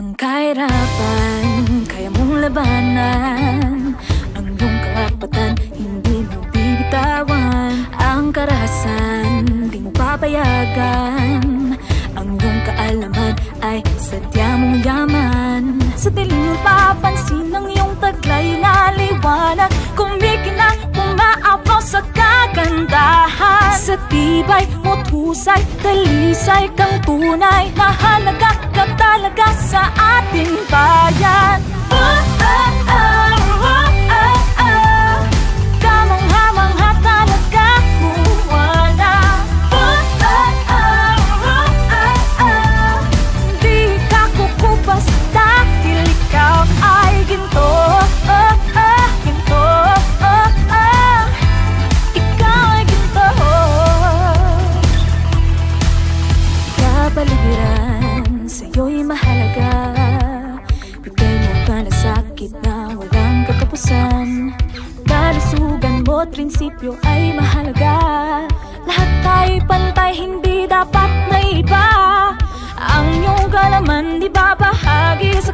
Ang kahirapan, kaya mong labanan. Ang iyong karapatan, hindi mo bibitawan. Ang karahasan, di mo papayagan. Ang iyong kaalaman ay sadya mong yaman. Sa dilim mo papansin ang iyong taglay na liwanag Kumikinang, umaapaw sa kagandahan. Sa tibay mo't husay, talisay kang tunay. Mahalaga ka talaga sa ating bayan malasakit na walang katapusan? Kalusugan mo't prinsipyo ay mahalaga. Lahat tayo pantay, hindi dapat may iba Ang iyong kalaman di ba bahagi sa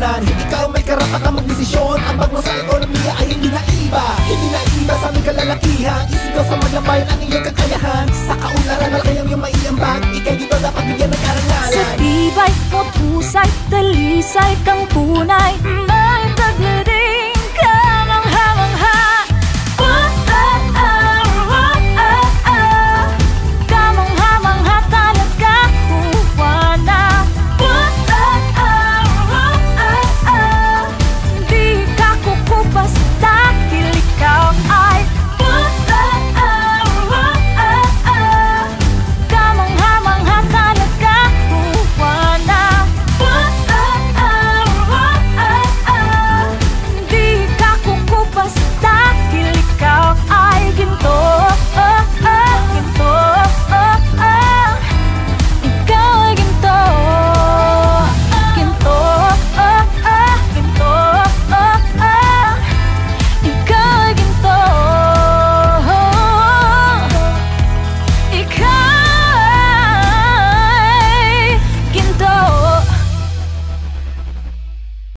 sinapupunan Ikaw may karapatang magdesisyon. Ang bagno sa ekonomiya ay hindi na iba Hindi na iba sa aming kalalakihan. Isigaw sa mga bayan ang iyong kakayahan. Sa kaunlaran malakayang iyong maiambag. Ikay dito dapat bigyan ng Sa karangalan tibay mo't husay, talisay kang tunay. May